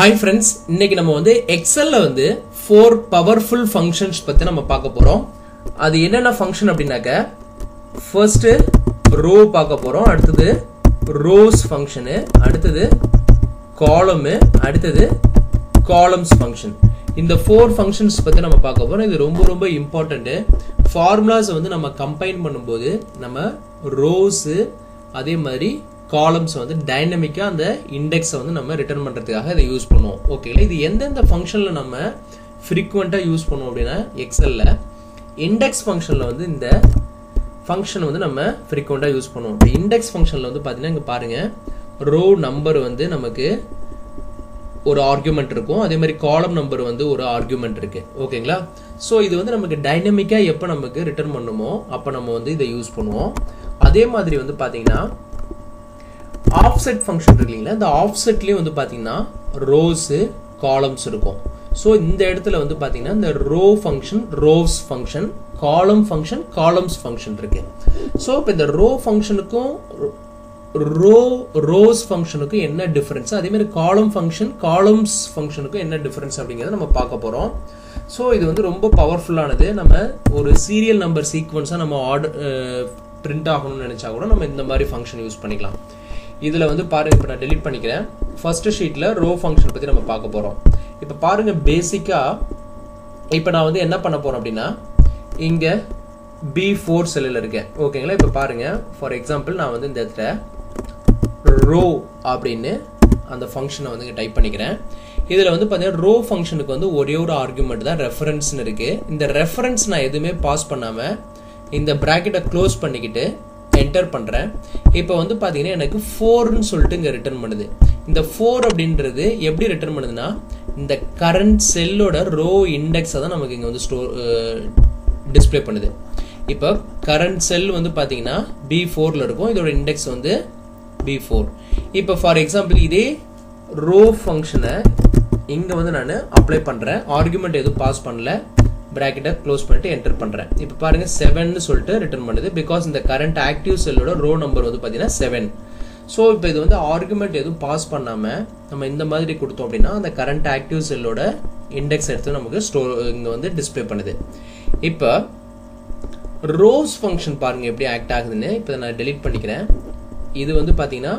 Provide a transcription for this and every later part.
Hi friends இன்னைக்கு நம்ம வந்து எக்ஸல்ல வந்து ஃபோர் பவர்ஃபுல் ஃபங்க்ஷன்ஸ் பத்தி நம்ம பார்க்க போறோம். அது என்னென்ன ஃபங்க்ஷன் அப்படின்னாக்க ஃபர்ஸ்ட் ரோ பார்க்க போறோம் அடுத்தது ரோஸ் ஃபங்க்ஷனு அடுத்தது காலமு அடுத்தது காலம்ஸ் ஃபங்க்ஷன் இந்த ஃபோர் ஃபங்க்ஷன்ஸ் பத்தி நம்ம பார்க்க போறோம். இது ரொம்ப ரொம்ப இம்பார்ட்டன்ட் ஃபார்முலாஸை வந்து நம்ம கம்பைன் பண்ணும்போது நம்ம ரோஸு அதே மாதிரி காலம்ஸ் வந்து டைனமிக்கா அந்த இண்டெக்ஸை வந்து நம்ம ரிட்டர்ன் பண்றதுக்காக இதை யூஸ் பண்ணுவோம். ஓகேங்களா இது எந்தெந்த ஃபங்க்ஷன்ல நம்ம ஃப்ரீக்வெண்டா யூஸ் பண்ணுவோம் அப்படின்னா எக்ஸல்ல இண்டெக்ஸ் ஃபங்க்ஷன்ல வந்து இந்த ஃபங்க்ஷன் வந்து நம்ம ஃப்ரீக்வெண்டா யூஸ் பண்ணுவோம். இப்போ இண்டெக்ஸ் ஃபங்க்ஷன்ல வந்து பாத்தீங்கன்னா இங்க பாருங்க. ரோ நம்பர் வந்து நமக்கு ஒரு ஆர்குமெண்ட் இருக்கும். அதே மாதிரி காலம் நம்பர் வந்து ஒரு ஆர்குமெண்ட் இருக்கு. ஓகேங்களா ஸோ இது வந்து நமக்கு டைனமிக்கா எப்போ நமக்கு ரிட்டர்ன் பண்ணுமோ அப்போ நம்ம வந்து இதை யூஸ் பண்ணுவோம். அதே மாதிரி வந்து பாத்தீங்கன்னா ஆஃப்செட் ஃபங்க்ஷன் இருக்கு இல்லைங்களா? இந்த ஆஃப்செட்லேயும் வந்து பார்த்தீங்கன்னா ரோஸு காலம்ஸ் இருக்கும். ஸோ இந்த இடத்துல வந்து பார்த்தீங்கன்னா இந்த row function rows function column function columns function இருக்கு. ஸோ இப்போ இந்த ரோ ஃபங்க்ஷனுக்கும் ரோ ரோஸ் ஃபங்க்ஷனுக்கும் என்ன டிஃப்ரென்ஸ் அதேமாதிரி காலம் ஃபங்க்ஷன் காலம்ஸ் ஃபங்க்ஷனுக்கும் என்ன டிஃப்ரென்ஸ் அப்படிங்கிறத நம்ம பார்க்க போகிறோம் ஸோ இது வந்து ரொம்ப பவர்ஃபுல்லானது நம்ம ஒரு சீரியல் நம்பர் சீக்வன்ஸாக நம்ம ஆர்டர் பிரிண்ட் ஆகணும்னு நினச்சா கூட நம்ம இந்த மாதிரி ஃபங்க்ஷன் யூஸ் பண்ணிக்கலாம். இதில் வந்து பாருங்க இப்போ நான் டெலிட் பண்ணிக்கிறேன். ஃபஸ்ட்டு ஷீட்டில் ரோ ஃபங்க்ஷன் பற்றி நம்ம பார்க்க போகிறோம் இப்போ பாருங்கள் பேசிக்காக இப்போ நான் வந்து என்ன பண்ண போகிறேன் அப்படின்னா இங்கே பி ஃபோர் செல்லில் இருக்கேன். ஓகேங்களா இப்போ பாருங்கள் ஃபார் எக்ஸாம்பிள் நான் வந்து இந்த இடத்துல ரோ அப்படின்னு அந்த ஃபங்க்ஷனை வந்து இங்கே டைப் பண்ணிக்கிறேன். இதில் வந்து பார்த்தீங்கன்னா ரோ ஃபங்க்ஷனுக்கு வந்து ஒரே ஒரு ஆர்குமெண்ட் தான் ரெஃபரன்ஸ்னு இருக்குது இந்த ரெஃபரன்ஸ் நான் எதுவுமே பாஸ் பண்ணாமல் இந்த ப்ராக்கெட்டை க்ளோஸ் பண்ணிக்கிட்டு என்டர் பண்ணுறேன் இப்போ வந்து பார்த்தீங்கன்னா எனக்கு ஃபோர்னு சொல்லிட்டு இங்கே ரிட்டர்ன் பண்ணுது. இந்த ஃபோர் அப்படின்றது எப்படி ரிட்டர்ன் பண்ணுதுன்னா இந்த கரண்ட் செல்லோட ரோ இண்டெக்ஸை தான் நமக்கு இங்கே வந்து ஸ்டோர் டிஸ்பிளே பண்ணுது. இப்போ கரண்ட் செல் வந்து பார்த்தீங்கன்னா பி ஃபோரில் இருக்கும். இதோட இண்டெக்ஸ் வந்து பி ஃபோர் இப்போ ஃபார் எக்ஸாம்பிள் இதே ரோ ஃபங்க்ஷனை இங்கே வந்து நான் அப்ளை பண்ணுறேன் ஆர்குமெண்ட் எதுவும் பாஸ் பண்ணல. ப்ராக்கெட்டை க்ளோஸ் பண்ணிட்டு என்டர் பண்ணுறேன் இப்போ பாருங்க செவன்னு சொல்லிட்டு ரிட்டர்ன் பண்ணுது. பிகாஸ் இந்த கரண்ட் ஆக்டிவ் செல்லோட ரோ நம்பர் வந்து பார்த்தீங்கன்னா செவன் ஸோ இப்போ இது வந்து ஆர்குமெண்ட் எதுவும் பாஸ் பண்ணாமல் நம்ம இந்த மாதிரி கொடுத்தோம் அப்படின்னா அந்த கரண்ட் ஆக்டிவ் செல்லோட இண்டெக்ஸ் எடுத்து நமக்கு ஸ்டோர் இங்கே வந்து டிஸ்பிளே பண்ணுது. இப்போ ரோஸ் ஃபங்க்ஷன் பாருங்க எப்படி ஆக்ட் ஆகுதுன்னு. இப்போ நான் டெலிட் பண்ணிக்கிறேன். இது வந்து பார்த்தீங்கன்னா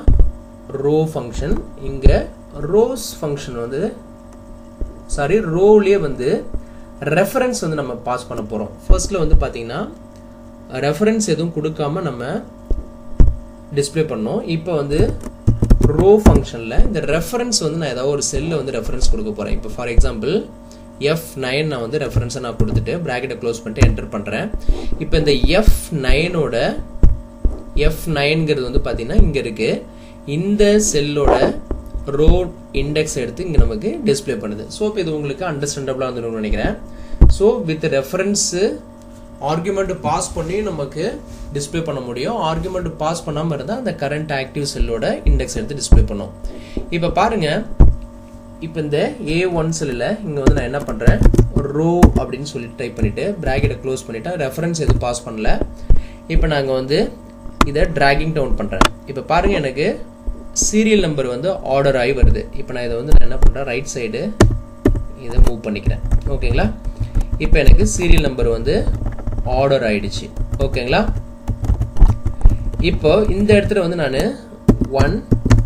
ரோ ஃபங்க்ஷன் இங்கே ரோஸ் ஃபங்க்ஷன் வந்து சாரி ரோலேயே வந்து ரெஃபரன்ஸ் வந்து நம்ம பாஸ் பண்ண போகிறோம் ஃபர்ஸ்ட்ல வந்து பார்த்தீங்கன்னா ரெஃபரன்ஸ் எதுவும் கொடுக்காம நம்ம டிஸ்பிளே பண்ணோம். இப்போ வந்து ரோ ஃபங்க்ஷனில் இந்த ரெஃபரன்ஸ் வந்து நான் ஏதாவது ஒரு செல்லில் வந்து ரெஃபரன்ஸ் கொடுக்க போகிறேன் இப்போ ஃபார் எக்ஸாம்பிள் எஃப் நைன் நான் வந்து ரெஃபரன்ஸை நான் கொடுத்துட்டு ப்ராக்கெட்டை க்ளோஸ் பண்ணிட்டு என்டர் பண்ணுறேன் இப்போ இந்த எஃப் நைனோட எஃப் நைன்கிறது வந்து பார்த்தீங்கன்னா இங்கே இருக்குது இந்த செல்லோட ரோ இண்டெக்ஸ் எடுத்து இங்கே நமக்கு டிஸ்பிளே பண்ணுது. ஸோ இப்போ இது உங்களுக்கு அண்டர்ஸ்டாண்டபிளாக வந்துடும் நினைக்கிறேன். So with reference argument pass பண்ணி நமக்கு டிஸ்பிளே பண்ண முடியும். ஆர்குமெண்ட் பாஸ் பண்ணாமல் இருந்தால் அந்த கரண்ட் ஆக்டிவ் செல்லோட இண்டெக்ஸ் எடுத்து டிஸ்பிளே பண்ணும். இப்போ பாருங்கள் இப்போ இந்த ஏ ஒன் செல்லில் இங்கே வந்து நான் என்ன பண்ணுறேன் ரோ அப்படின்னு சொல்லிட்டு டைப் பண்ணிவிட்டு ப்ராக்கெட்டை க்ளோஸ் பண்ணிவிட்டேன் ரெஃபரன்ஸ் எதுவும் பாஸ் பண்ணல. இப்போ நாங்கள் வந்து இதை ட்ராகிங் டவுன் பண்ணுறேன் இப்போ பாருங்கள் எனக்கு சீரியல் நம்பர் வந்து ஆர்டர் ஆகி வருது. இப்போ நான் இதை வந்து நான் என்ன பண்ணுறேன் ரைட் சைடு இதை மூவ் பண்ணிக்கிறேன். ஓகேங்களா? இப்போ எனக்கு சீரியல் நம்பர் வந்து ஆர்டர் ஆகிடுச்சு ஓகேங்களா? இப்போ இந்த இடத்துல வந்து நான் ஒன்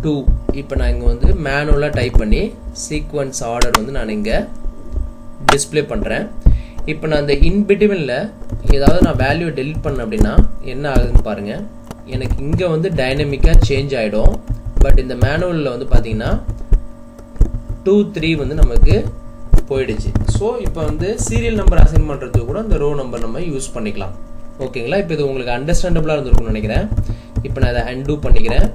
டூ இப்போ நான் இங்கே வந்து மேனுவலாக டைப் பண்ணி சீக்வன்ஸ் ஆர்டர் வந்து நான் இங்கே டிஸ்பிளே பண்ணுறேன் இப்போ நான் இந்த இன்பிட்வீனில் ஏதாவது நான் வேல்யூ டெலிட் பண்ணேன் அப்படின்னா என்ன ஆகுதுன்னு பாருங்கள் எனக்கு இங்கே வந்து டைனமிக்காக சேஞ்ச் ஆகிடும் பட் இந்த மேனுவலில் வந்து பார்த்தீங்கன்னா டூ த்ரீ வந்து நமக்கு போயிடுச்சு. ஸோ இப்போ வந்து சீரியல் நம்பர் அசைன் பண்ணுறதுக்கு கூட இந்த ரோ நம்பர் நம்ம யூஸ் பண்ணிக்கலாம். ஓகேங்களா இப்போ இது உங்களுக்கு அண்டர்ஸ்டாண்டபிளாக இருந்திருக்கும்னு நினைக்கிறேன். இப்போ நான் இதை அன்டூ பண்ணிக்கிறேன்.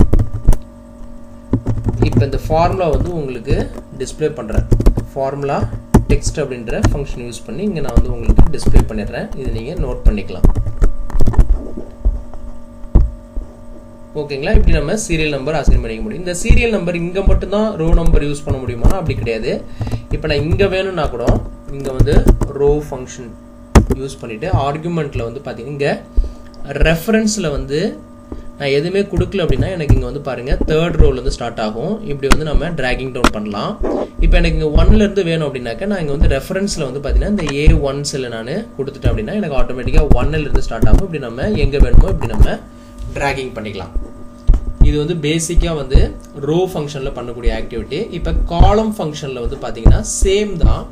இப்போ இந்த ஃபார்முலா வந்து உங்களுக்கு டிஸ்பிளே பண்ணுறேன் ஃபார்முலா டெக்ஸ்ட் அப்படின்ற ஃபங்க்ஷன் யூஸ் பண்ணி இங்கே நான் வந்து உங்களுக்கு டிஸ்பிளே பண்ணிடுறேன். இது நீங்கள் நோட் பண்ணிக்கலாம். ஓகேங்களா? இப்படி நம்ம சீரியல் நம்பர் அசைன் பண்ணிக்க முடியும். இந்த சீரியல் நம்பர் இங்கே மட்டும்தான் ரோ நம்பர் யூஸ் பண்ண முடியுமா? அப்படி கிடையாது. இப்போ நான் இங்கே வேணும்னா கூட இங்கே வந்து ரோ ஃபங்க்ஷன் யூஸ் பண்ணிவிட்டு ஆர்குமெண்ட்டில் வந்து பார்த்தீங்கன்னா இங்கே ரெஃபரன்ஸில் வந்து நான் எதுவுமே கொடுக்கல அப்படின்னா எனக்கு இங்கே வந்து பாருங்கள் தேர்ட் ரோலேருந்து ஸ்டார்ட் ஆகும். இப்படி வந்து நம்ம டிராகிங் டவுன் பண்ணலாம். இப்போ எனக்கு இங்கே ஒன்லேருந்து வேணும் அப்படின்னாக்க நான் இங்கே வந்து ரெஃபரன்ஸில் வந்து பார்த்தீங்கன்னா இந்த ஏ ஒன் நான் கொடுத்துட்டேன் அப்படின்னா எனக்கு ஆட்டோமேட்டிக்காக ஒன்னிலிருந்து ஸ்டார்ட் ஆகும். இப்படி நம்ம எங்கே வேணுமோ இப்படி நம்ம ட்ராகிங் பண்ணிக்கலாம். இது வந்து பேசிக்காக வந்து ரோ ஃபங்க்ஷனில் பண்ணக்கூடிய ஆக்டிவிட்டி இப்போ காலம் ஃபங்க்ஷனில் வந்து பார்த்தீங்கன்னா சேம் தான்.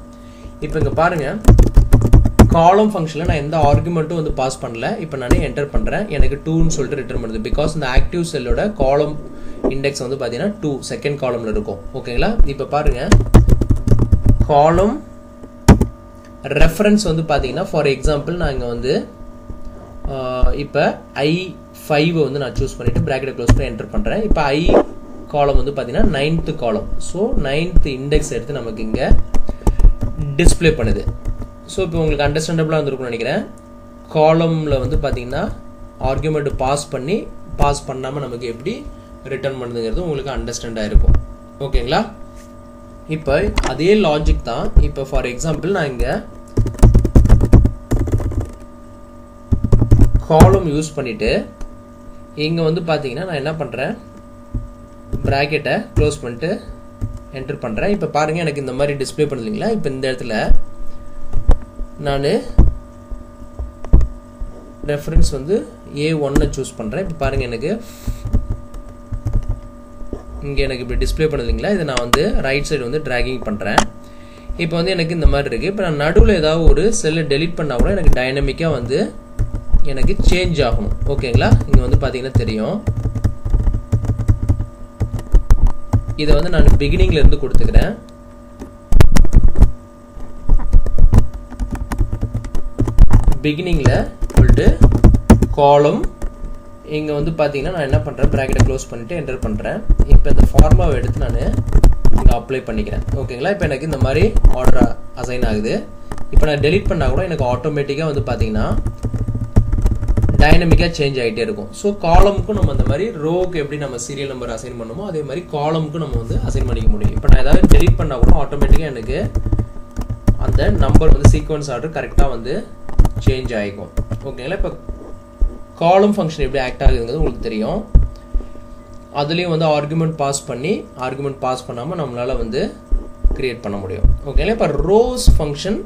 இப்போ இங்கே பாருங்கள் காலம் ஃபங்க்ஷனில் நான் எந்த ஆர்குமெண்ட்டும் வந்து பாஸ் பண்ணல. இப்போ நான் என்டர் பண்ணுறேன் எனக்கு டூன்னு சொல்லிட்டு ரிட்டர்ன் பண்ணுது பிகாஸ் இந்த ஆக்டிவ் செல்லோட காலம் இண்டெக்ஸ் வந்து பார்த்தீங்கன்னா டூ செகண்ட் காலமில் இருக்கும். ஓகேங்களா இப்போ பாருங்கள் காலம் ரெஃபரன்ஸ் வந்து பார்த்தீங்கன்னா ஃபார் எக்ஸாம்பிள் நான் இங்கே வந்து இப்போ ஐ ஃபைவ் வந்து நான் சூஸ் பண்ணிட்டு ப்ராக்கெட்டை க்ளோஸ் பண்ணி என்டர் பண்ணுறேன் இப்போ ஐ காலம் வந்து பார்த்தீங்கன்னா நைன்த்து காலம் ஸோ நைன்த்து இண்டெக்ஸ் எடுத்து நமக்கு இங்கே டிஸ்பிளே பண்ணுது. ஸோ இப்போ உங்களுக்கு அண்டர்ஸ்டாண்டபிளாக வந்துருக்கும்னு நினைக்கிறேன். காலமில் வந்து பார்த்தீங்கன்னா ஆர்குமெண்ட் பாஸ் பண்ணி பாஸ் பண்ணாமல் நமக்கு எப்படி ரிட்டர்ன் பண்ணுதுங்கிறது உங்களுக்கு அண்டர்ஸ்டாண்ட் ஆகிருக்கும் ஓகேங்களா இப்போ அதே லாஜிக் தான். இப்போ ஃபார் எக்ஸாம்பிள் நான் இங்கே காலம் யூஸ் பண்ணிவிட்டு இங்கே வந்து பார்த்தீங்கன்னா நான் என்ன பண்ணுறேன் ப்ராக்கெட்டை க்ளோஸ் பண்ணிட்டு என்டர் பண்ணுறேன் இப்போ பாருங்கள் எனக்கு இந்த மாதிரி டிஸ்பிளே பண்ணுதுங்களா இப்போ இந்த இடத்துல நான் ரெஃபரன்ஸ் வந்து ஏ ஒன்னை சூஸ் பண்ணுறேன் இப்போ பாருங்கள் எனக்கு இங்கே எனக்கு இப்படி டிஸ்பிளே பண்ணுதுங்களா இதை நான் வந்து ரைட் சைடு வந்து ட்ராகிங் பண்ணுறேன் இப்போ வந்து எனக்கு இந்த மாதிரி இருக்குது இப்போ நான் நடுவில் ஏதாவது ஒரு செல்லை டெலிட் பண்ணால் கூட எனக்கு டைனமிக்காக வந்து எனக்கு சேஞ்ச் ஆகணும். ஓகேங்களா இங்கே வந்து பார்த்தீங்கன்னா தெரியும். இதை வந்து நான் பிகினிங்லேருந்து கொடுத்துக்கிறேன். பிகினிங்கில் சொல்லிட்டு காலம் இங்கே வந்து பார்த்தீங்கன்னா நான் என்ன பண்ணுறேன் ப்ராக்கெட்டை க்ளோஸ் பண்ணிட்டு என்டர் பண்ணுறேன் இப்போ இந்த ஃபார்மாவை எடுத்து நான் இங்கே அப்ளை பண்ணிக்கிறேன். ஓகேங்களா இப்போ எனக்கு இந்த மாதிரி ஆர்டர் அசைன் ஆகுது. இப்போ நான் டெலிட் பண்ணால் கூட எனக்கு ஆட்டோமேட்டிக்காக வந்து பார்த்தீங்கன்னா டைனமிக்காக சேஞ்ச் ஆகிட்டே இருக்கும். ஸோ காலமுக்கும் நம்ம அந்த மாதிரி ரோக்கு எப்படி நம்ம சீரியல் நம்பர் அசைன் பண்ணுமோ அதே மாதிரி காலமுக்கும் நம்ம வந்து அசைன் பண்ணிக்க முடியும். இப்போ நான் ஏதாவது டெலிட் பண்ணால் கூட ஆட்டோமேட்டிக்காக எனக்கு அந்த நம்பர் வந்து சீக்வன்ஸ் ஆர்டர் கரெக்டாக வந்து சேஞ்ச் ஆகிக்கும் ஓகேங்களா இப்போ காலம் ஃபங்க்ஷன் எப்படி ஆக்ட் ஆகுதுங்கிறது உங்களுக்கு தெரியும். அதுலேயும் வந்து ஆர்குமெண்ட் பாஸ் பண்ணி ஆர்குமெண்ட் பாஸ் பண்ணாமல் நம்மளால் வந்து கிரியேட் பண்ண முடியும். ஓகேங்களா இப்போ ரோஸ் ஃபங்க்ஷன்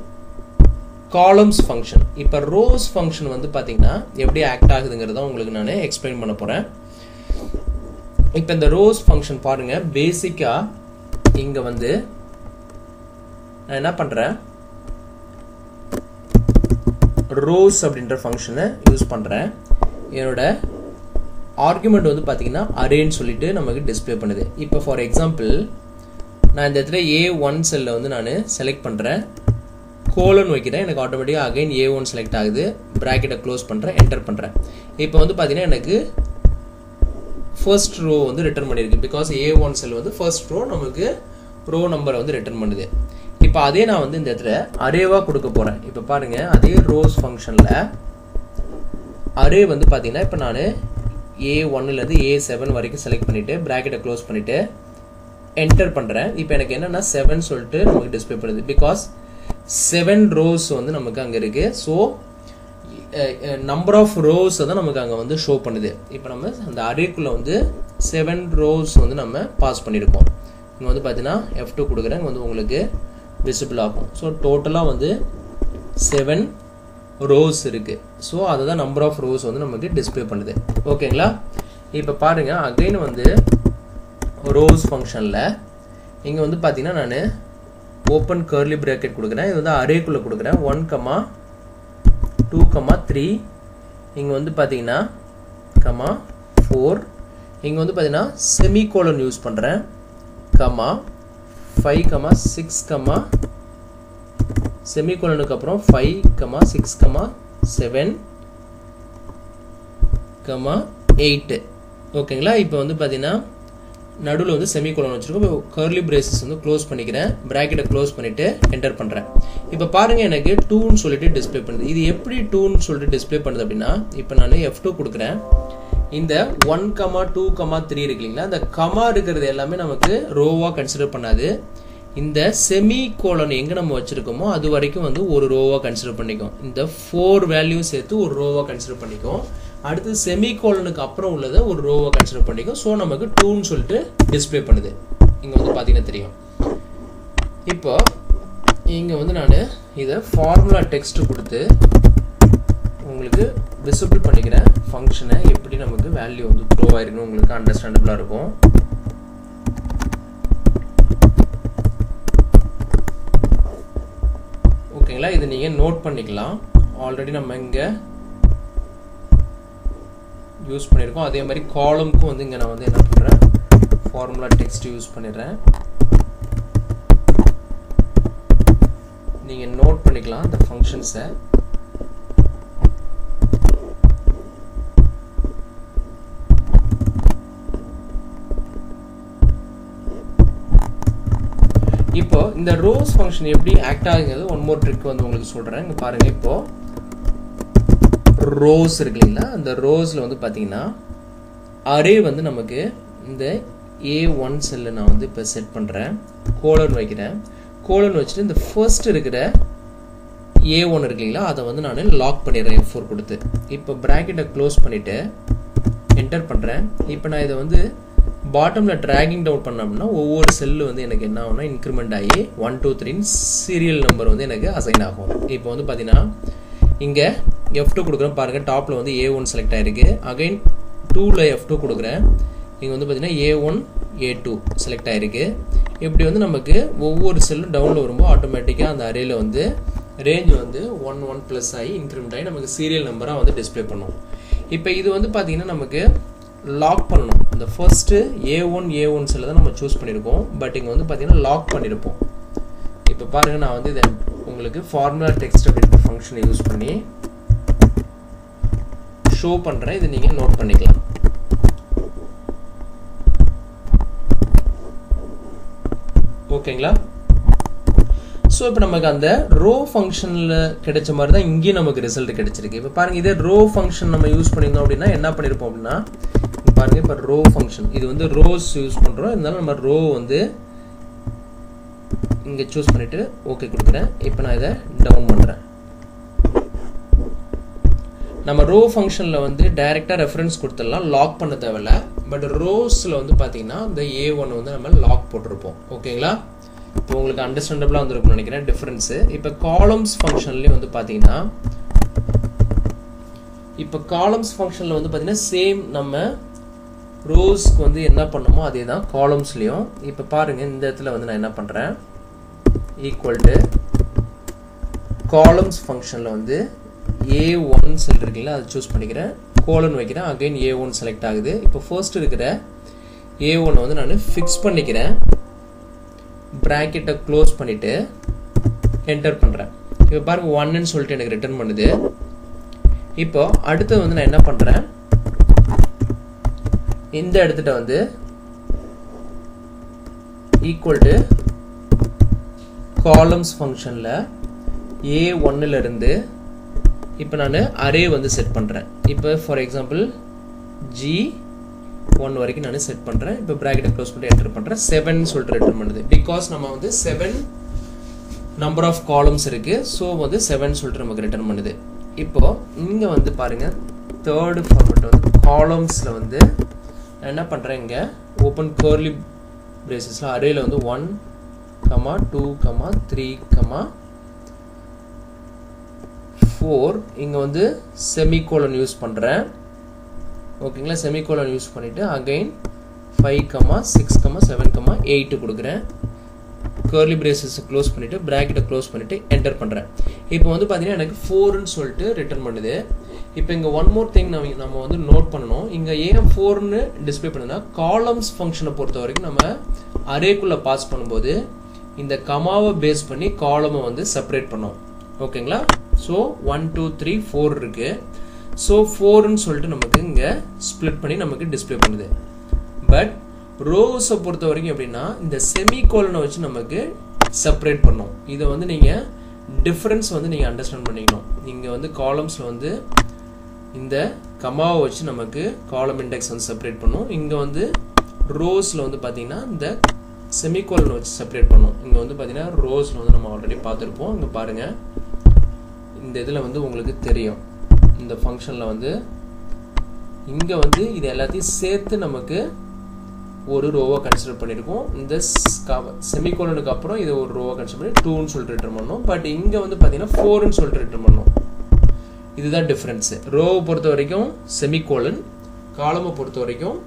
காலம்ஸ் ஃபங்க்ஷன் இப்போ ரோஸ் ஃபங்க்ஷன் வந்து பார்த்தீங்கன்னா எப்படி ஆக்ட் ஆகுதுங்கிறத உங்களுக்கு நான் எக்ஸ்பிளைன் பண்ண போகிறேன் இப்போ இந்த ரோஸ் ஃபங்க்ஷன் பாருங்க பேசிக்காக இங்கே வந்து நான் என்ன பண்ணுறேன் ரோஸ் அப்படின்ற ஃபங்க்ஷனை யூஸ் பண்ணுறேன் என்னோட ஆர்குமெண்ட் வந்து பார்த்தீங்கன்னா அரேன்னு சொல்லிட்டு நமக்கு டிஸ்பிளே பண்ணுது. இப்போ ஃபார் எக்ஸாம்பிள் நான் இந்த இடத்துல ஏ ஒன் செல்லில் வந்து நான் செலக்ட் பண்ணுறேன் கோலன் வைக்கிறேன் எனக்கு ஆட்டோமேட்டிக்காக அகைன் ஏ ஒன் செலக்ட் ஆகுது. ப்ராக்கெட்டை க்ளோஸ் பண்ணுறேன் என்டர் பண்ணுறேன் இப்போ வந்து பார்த்தீங்கன்னா எனக்கு ஃபர்ஸ்ட் ரோ வந்து ரிட்டர்ன் பண்ணியிருக்கு பிகாஸ் ஏ ஒன் செல் வந்து ஃபர்ஸ்ட் ரோ நமக்கு ரோ நம்பரை வந்து ரிட்டர்ன் பண்ணுது. இப்போ அதே நான் வந்து இந்த இடத்துல அரேவாக கொடுக்க போகிறேன் இப்போ பாருங்கள் அதே ரோஸ் ஃபங்க்ஷனில் அரே வந்து பார்த்தீங்கன்னா இப்போ நான் ஏ ஒன்னுலேருந்து ஏ செவன் வரைக்கும் செலக்ட் பண்ணிவிட்டு ப்ராக்கெட்டை க்ளோஸ் பண்ணிவிட்டு என்டர் பண்ணுறேன் இப்போ எனக்கு என்னென்னா செவன் சொல்லிட்டு நமக்கு டிஸ்பிளே பண்ணுது. பிகாஸ் செவன் ரோஸ் வந்து நமக்கு அங்கே இருக்குது ஸோ நம்பர் ஆஃப் ரோஸ் தான் நமக்கு அங்கே வந்து ஷோ பண்ணுது. இப்போ நம்ம அந்த அரேக்குள்ளே வந்து செவன் ரோஸ் வந்து நம்ம பாஸ் பண்ணியிருக்கோம் இங்கே வந்து பார்த்தீங்கன்னா எஃப் டூ கொடுக்குறேன். இங்கே வந்து உங்களுக்கு விசிபிள் ஆகும். ஸோ டோட்டலாக வந்து செவன் ரோஸ் இருக்குது ஸோ அதுதான் நம்பர் ஆஃப் ரோஸ் வந்து நமக்கு டிஸ்பிளே பண்ணுது. ஓகேங்களா இப்போ பாருங்கள் அகைன் வந்து ரோஸ் ஃபங்க்ஷனில் இங்கே வந்து பார்த்தீங்கன்னா நான் ஓப்பன் கர்லி ப்ராக்கெட் கொடுக்குறேன். இது வந்து அரேக்குள்ளே கொடுக்குறேன். One comma two comma three இங்கே வந்து பார்த்தீங்கன்னா கமா ஃபோர் இங்கே வந்து பார்த்தீங்கன்னா செமிகோலன் யூஸ் பண்ணுறேன் comma five comma six comma செமிகோலனுக்கு அப்புறம் five comma six comma seven comma eight ஓகேங்களா இப்போ வந்து பார்த்தீங்கன்னா நடுவில் வந்து செமிகோலன் வச்சுருக்கோம். இப்போ கர்லி பிரேசஸ் வந்து க்ளோஸ் பண்ணிக்கிறேன். ப்ராக்கெட்டை க்ளோஸ் பண்ணிவிட்டு என்டர் பண்ணுறேன் இப்போ பாருங்கள் எனக்கு டூன்னு சொல்லிட்டு டிஸ்பிளே பண்ணுது. இது எப்படி டூன்னு சொல்லிட்டு டிஸ்பிளே பண்ணுது அப்படின்னா இப்போ நான் எஃப் டூ கொடுக்குறேன். இந்த one comma two comma three இருக்கு இல்லைங்களா? அந்த கமா இருக்கிறது எல்லாமே நமக்கு ரோவாக கன்சிடர் பண்ணாது. இந்த செமி கோலன் எங்கே நம்ம வச்சுருக்கோமோ அது வரைக்கும் வந்து ஒரு ரோவாக கன்சிடர் பண்ணிக்கும். இந்த ஃபோர் வேல்யூ சேர்த்து ஒரு ரோவாக கன்சிடர் பண்ணிக்கும். அடுத்து செமிகோலனுக்கு அப்புறம் உள்ளதை ஒரு ரோவை கன்சிடர் பண்ணிக்கும் ஸோ நமக்கு டூன்னு சொல்லிட்டு டிஸ்ப்ளே பண்ணுது. இங்கே வந்து பார்த்தீங்கன்னா தெரியும். இப்போ இங்கே வந்து நான் இதை ஃபார்முலா டெக்ஸ்ட் கொடுத்து உங்களுக்கு விசிபிள் பண்ணிக்கிறேன் ஃபங்க்ஷனை எப்படி நமக்கு வேல்யூ வந்து ப்ரோ ஆயிருக்கணும் உங்களுக்கு அண்டர்ஸ்டாண்டபிளாக இருக்கும். ஓகேங்களா இது நீங்கள் நோட் பண்ணிக்கலாம். ஆல்ரெடி நம்ம இங்கே யூஸ் பண்ணியிருக்கோம் அதே மாதிரி காலம்க்கும் வந்து இங்கே நான் வந்து என்ன பண்ணுறேன் ஃபார்முலா டெக்ஸ்ட் யூஸ் பண்ணிடுறேன். நீங்கள் நோட் பண்ணிக்கலாம் இந்த ஃபங்க்ஷன்ஸை இப்போ இந்த ரோஸ் ஃபங்க்ஷன் எப்படி ஆக்ட் ஆகுங்கிறது ஒன் மோர் ட்ரிக் வந்து உங்களுக்கு சொல்கிறேன் இங்கே பாருங்கள் இப்போது ரோஸ் இருக்கு இல்லைங்களா? அந்த ரோஸில் வந்து பார்த்தீங்கன்னா அரே வந்து நமக்கு இந்த ஏ ஒன் செல்லு நான் வந்து இப்போ செட் பண்ணுறேன் கோலன் வைக்கிறேன். கோலன் வச்சுட்டு இந்த ஃபர்ஸ்ட் இருக்கிற ஏ ஒன் இருக்குங்களா அதை வந்து நான் லாக் பண்ணிடுறேன் எஃப் ஃபோர் கொடுத்து. இப்போ ப்ராக்கெட்டை க்ளோஸ் பண்ணிவிட்டு என்டர் பண்ணுறேன் இப்போ நான் இதை வந்து பாட்டமில் ட்ராகிங் டவுன் பண்ண அப்படின்னா ஒவ்வொரு செல்லு வந்து எனக்கு என்ன ஆகும்னா இன்க்ரிமெண்ட் ஆகி ஒன் டூ த்ரீன்னு சீரியல் நம்பர் வந்து எனக்கு அசைன் ஆகும். இப்போ வந்து பார்த்தீங்கன்னா இங்கே எஃப் டூ கொடுக்குறேன். பாருங்கள் டாப்பில் வந்து ஏ ஒன் செலக்ட் ஆகிருக்கு அகைன் டூவில் எஃப் டூ கொடுக்குறேன். இங்கே வந்து பார்த்திங்கன்னா A one A two select ஆகிருக்கு இப்படி வந்து நமக்கு ஒவ்வொரு செல்லும் டவுனில் வரும்போது ஆட்டோமேட்டிக்காக அந்த அறையில் வந்து ரேஞ்ச் வந்து ஒன் ஒன் ப்ளஸ் ஆகி இன்க்ரிமெண்ட் ஆகி நமக்கு சீரியல் நம்பராக வந்து டிஸ்பிளே பண்ணும். இப்போ இது வந்து பார்த்திங்கன்னா நமக்கு லாக் பண்ணணும். இந்த first A one A one செல்லை தான் நம்ம சூஸ் பண்ணியிருக்கோம் பட் இங்கே வந்து பார்த்திங்கன்னா லாக் பண்ணியிருப்போம் இப்போ பாருங்கள் நான் வந்து இதை உங்களுக்கு ஃபார்முலா டெக்ஸ்ட் அப்படின்ற ஃபங்க்ஷனை யூஸ் பண்ணி ஷோ பண்ணுறேன் இதை நீங்கள் நோட் பண்ணிக்கலாம். ஓகேங்களா ஸோ இப்போ நமக்கு அந்த ரோ ஃபங்க்ஷனில் கிடைச்ச மாதிரி தான் இங்கேயும் நமக்கு ரிசல்ட் கிடைச்சிருக்கு. இப்போ பாருங்க இதே ரோ ஃபங்க்ஷன் நம்ம யூஸ் பண்ணியிருந்தோம் அப்படின்னா என்ன பண்ணியிருப்போம் அப்படின்னா பாருங்க இப்போ ரோ ஃபங்க்ஷன் இது வந்து ரோஸ் யூஸ் பண்ணுறோம் இருந்தாலும் நம்ம ரோ வந்து இங்கே சூஸ் பண்ணிவிட்டு ஓகே கொடுக்குறேன். இப்போ நான் இதை டவுன் பண்ணுறேன் நம்ம ரோ ஃபங்க்ஷனில் வந்து டைரெக்டாக ரெஃபரன்ஸ் கொடுத்துடலாம். லாக் பண்ண தேவையில்ல. பட் ரோஸில் வந்து பார்த்தீங்கன்னா இந்த ஏ ஒன் வந்து நம்ம லாக் போட்டிருப்போம். ஓகேங்களா? இப்போ உங்களுக்கு அண்டர்ஸ்டாண்டபிளாக வந்துருக்கும்னு நினைக்கிறேன் டிஃப்ரென்ஸு இப்போ காலம்ஸ் ஃபங்க்ஷன்லேயும் வந்து பார்த்தீங்கன்னா இப்போ காலம்ஸ் ஃபங்க்ஷனில் வந்து பார்த்தீங்கன்னா சேம் நம்ம ரோஸ்க்கு வந்து என்ன பண்ணுமோ அதே தான் காலம்ஸ்லேயும் இப்போ பாருங்கள் இந்த இடத்துல வந்து நான் என்ன பண்ணுறேன் ஈக்குவல் டு காலம்ஸ் ஃபங்க்ஷனில் வந்து ஏ ஒன் செல் இருக்குல்ல அதை சூஸ் பண்ணிக்கிறேன். கோலன் வைக்கிறேன். அகைன் ஏ ஒன் செலக்ட் ஆகுது. இப்போ ஃபர்ஸ்ட் இருக்கிற ஏ ஒன்னை வந்து நான் ஃபிக்ஸ் பண்ணிக்கிறேன். ப்ராக்கெட்டை க்ளோஸ் பண்ணிவிட்டு என்டர் பண்ணுறேன் இப்போ பாருங்க ஒன்னுன்னு சொல்லிட்டு எனக்கு ரிட்டர்ன் பண்ணுது. இப்போ அடுத்து வந்து நான் என்ன பண்ணுறேன் இந்த இடத்துல வந்து ஈக்குவல் டு காலம்ஸ் ஃபங்க்ஷனில் ஏ ஒன்னுலேருந்து இருந்து இப்போ நான் அரே வந்து செட் பண்ணுறேன் இப்போ ஃபார் எக்ஸாம்பிள் ஜி ஒன் வரைக்கும் நான் செட் பண்ணுறேன் இப்போ ப்ராக்கெட்டை க்ளோஸ் பண்ணி என்டர் பண்ணுறேன் செவன் சொல்லிட்டு ரிட்டர்ன் பண்ணுது. பிகாஸ் நம்ம வந்து செவன் நம்பர் ஆஃப் காலம்ஸ் இருக்குது ஸோ வந்து செவன் சொல்லிட்டு நமக்கு ரிட்டர்ன் பண்ணுது. இப்போது இங்கே வந்து பாருங்கள் தேர்டு ஃபார்மெட் வந்து காலம்ஸில் வந்து நான் என்ன பண்ணுறேன் இங்கே? ஓப்பன் கேர்லி பிரேசஸில் அரேல வந்து one comma two comma three comma four இங்கே வந்து செமிகோலன் யூஸ் பண்ணுறேன் ஓகேங்களா செமிகோலன் யூஸ் பண்ணிவிட்டு again five comma six comma seven comma eight கொடுக்குறேன். கர்லி பிரேசஸ் க்ளோஸ் பண்ணிவிட்டு ப்ராக்கெட்டை க்ளோஸ் பண்ணிவிட்டு என்டர் பண்ணுறேன் இப்போ வந்து பார்த்தீங்கன்னா எனக்கு ஃபோர்னு சொல்லிட்டு ரிட்டர்ன் பண்ணுது. இப்போ இங்கே ஒன் மோர் திங் நம்ம நம்ம வந்து நோட் பண்ணணும். இங்கே ஏன் ஃபோர்னு டிஸ்பிளே பண்ணுதுன்னா காலம்ஸ் ஃபங்க்ஷனை பொறுத்த வரைக்கும் நம்ம அரேக்குள்ளே பாஸ் பண்ணும்போது இந்த கமாவை பேஸ் பண்ணி காலமை வந்து செப்பரேட் பண்ணோம் ஓகேங்களா so one two three four இருக்குது ஸோ ஃபோர்னு சொல்லிட்டு நமக்கு இங்கே ஸ்ப்ளிட் பண்ணி நமக்கு டிஸ்பிளே பண்ணுது. பட் ரோஸை பொறுத்த வரைக்கும் எப்படின்னா இந்த செமி கோலனை வச்சு நமக்கு செப்பரேட் பண்ணும். இதை வந்து நீங்கள் டிஃப்ரென்ஸ் வந்து நீங்கள் அண்டர்ஸ்டாண்ட் பண்ணிக்கணும். நீங்கள் வந்து காலம்ஸில் வந்து இந்த கமாவை வச்சு நமக்கு காலம் இண்டெக்ஸ் வந்து செப்பரேட் பண்ணும். இங்கே வந்து ரோஸில் வந்து பார்த்தீங்கன்னா இந்த செமிகோலனை வச்சு செப்பரேட் பண்ணும். இங்கே வந்து பார்த்தீங்கன்னா ரோஸில் வந்து நம்ம ஆல்ரெடி பார்த்துருப்போம். இங்கே பாருங்கள் இந்த இதில் வந்து உங்களுக்கு தெரியும். இந்த ஃபங்க்ஷனில் வந்து இங்கே வந்து இது எல்லாத்தையும் சேர்த்து நமக்கு ஒரு ரோவை கன்சிடர் பண்ணியிருக்கோம் இந்த செமிகோலனுக்கு அப்புறம் இதை ஒரு ரோவை கன்சிடர் பண்ணி டூன்னு சொல்லிட்டு ரிட்டர்ன் பண்ணோம் பட் இங்கே வந்து பார்த்தீங்கன்னா ஃபோர்னு சொல்லிட்டு ரிட்டர்ன் பண்ணோம் இதுதான் டிஃப்ரென்ஸு ரோவை பொறுத்த வரைக்கும் செமிகோலன் காலமை பொறுத்த வரைக்கும்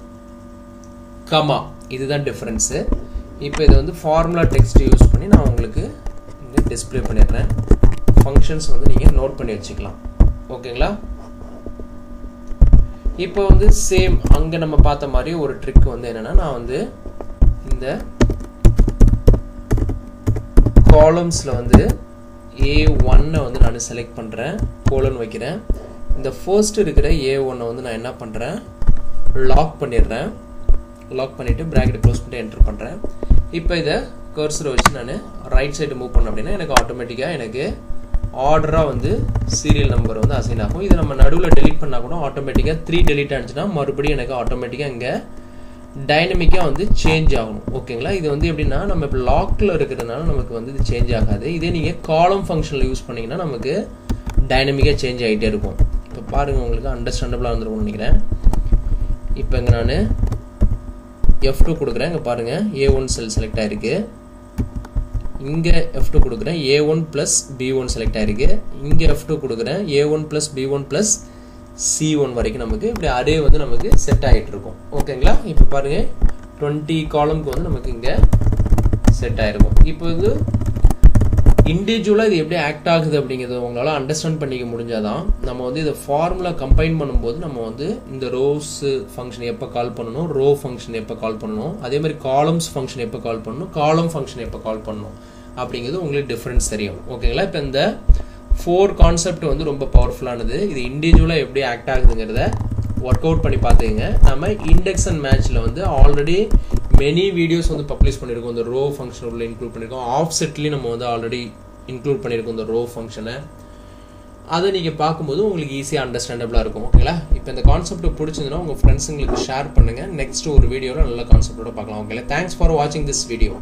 கமா இதுதான் டிஃப்ரென்ஸு இப்போ இதை வந்து ஃபார்முலா டெக்ஸ்ட் யூஸ் பண்ணி நான் உங்களுக்கு இங்கே டிஸ்பிளே பண்ணிடுறேன். ஃபங்க்ஷன்ஸ் வந்து நீங்கள் நோட் பண்ணி வச்சுக்கலாம். ஓகேங்களா? இப்போ வந்து சேம் அங்கே நம்ம பார்த்த மாதிரி ஒரு ட்ரிக் வந்து என்னென்னா நான் வந்து இந்த காலம்ஸில் வந்து ஏ ஒன்னை வந்து நான் செலக்ட் பண்ணுறேன் கோலன் வைக்கிறேன். இந்த ஃபர்ஸ்ட் இருக்கிற ஏ ஒன்னை வந்து நான் என்ன பண்ணுறேன் லாக் பண்ணிடுறேன். லாக் பண்ணிவிட்டு ப்ராக்கெட் க்ளோஸ் பண்ணிட்டு என்டர் பண்ணுறேன் இப்போ இதை கர்சரை வச்சு நான் ரைட் சைடு மூவ் பண்ணேன் அப்படின்னா எனக்கு ஆட்டோமேட்டிக்காக எனக்கு ஆர்டராக வந்து சீரியல் நம்பர் வந்து அசைன் ஆகும். இதை நம்ம நடுவில் டெலிட் பண்ணால் கூட ஆட்டோமேட்டிக்காக த்ரீ டெலிட் ஆனிச்சுன்னா மறுபடியும் எனக்கு ஆட்டோமேட்டிக்காக இங்கே டைனமிக்காக வந்து சேஞ்ச் ஆகணும். ஓகேங்களா இது வந்து எப்படின்னா நம்ம இப்போ லாக்கில் இருக்கிறதுனால நமக்கு வந்து இது சேஞ்ச் ஆகாது. இதே நீங்கள் காலம் ஃபங்க்ஷனில் யூஸ் பண்ணிங்கன்னா நமக்கு டைனமிக்காக சேஞ்ச் ஆகிட்டே இருக்கும். இப்போ பாருங்கள் உங்களுக்கு அண்டர்ஸ்டாண்டபிளாக வந்துருக்கும்னு நினைக்கிறேன். இப்போ இங்கே நான் எஃப் டூ கொடுக்குறேன். இங்கே பாருங்கள் ஏ ஒன் செல் செலக்ட் ஆகிருக்கு இங்கே எஃப் டூ கொடுக்குறேன். A one plus B one select ஆகிருக்கு இங்கே எஃப் டூ கொடுக்குறேன். A one plus B one plus C one வரைக்கும் நமக்கு இப்படி அரே வந்து நமக்கு செட் ஆகிட்டு இருக்கும். ஓகேங்களா இப்போ பாருங்கள் டுவெண்ட்டி காலம்க்கு வந்து நமக்கு இங்கே செட் ஆகிருக்கும் இப்போ இது இண்டிவிஜுவலாக இது எப்படி ஆக்ட் ஆகுது அப்படிங்கிறத உங்களால் அண்டர்ஸ்டாண்ட் பண்ணிக்க முடிஞ்சாதான் நம்ம வந்து இதை ஃபார்முலா கம்பைன் பண்ணும்போது நம்ம வந்து இந்த ரோஸ் ஃபங்க்ஷன் எப்போ கால் பண்ணணும் ரோ ஃபங்க்ஷன் எப்போ கால் பண்ணணும் அதே மாதிரி காலம்ஸ் ஃபங்க்ஷன் எப்போ கால் பண்ணணும் காலம் ஃபங்க்ஷன் எப்போ கால் பண்ணணும் அப்படிங்கிறது உங்களுக்கு டிஃப்ரென்ஸ் தெரியும். ஓகேங்களா இப்போ இந்த ஃபோர் கான்செப்ட் வந்து ரொம்ப பவர்ஃபுல்லானது இது இண்டிவிஜுவலாக எப்படி ஆக்ட் ஆகுதுங்கிறத ஒர்க் அவுட் பண்ணி பார்த்துக்கங்க. நம்ம இண்டெக்ஸ் அண்ட் மேட்ச்சில் வந்து ஆல்ரெடி மெனி வீடியோஸ் வந்து பப்ளிஷ் பண்ணியிருக்கோம் இந்த ரோ ஃபங்க்ஷன் உள்ள இன்க்ளூட் பண்ணியிருக்கோம் ஆஃப் செட்லேயும் நம்ம வந்து ஆல்ரெடி இன்க்ளூட் பண்ணியிருக்கோம் இந்த ரோ ஃபங்க்ஷனை அதை நீங்கள் பார்க்கும்போது உங்களுக்கு ஈஸியாக அண்டர்ஸ்டாண்டபிளாக இருக்கும். ஓகேங்களா இப்போ இந்த கான்செப்ட் பிடிச்சிருந்தனா உங்கள் ஃப்ரெண்ட்ஸுங்களுக்கு ஷேர் பண்ணுங்கள் நெக்ஸ்ட் ஒரு வீடியோவில் நல்ல கான்செப்டோட பார்க்கலாம். ஓகேங்களா தேங்க்ஸ் ஃபார் வாட்சிங் திஸ் வீடியோ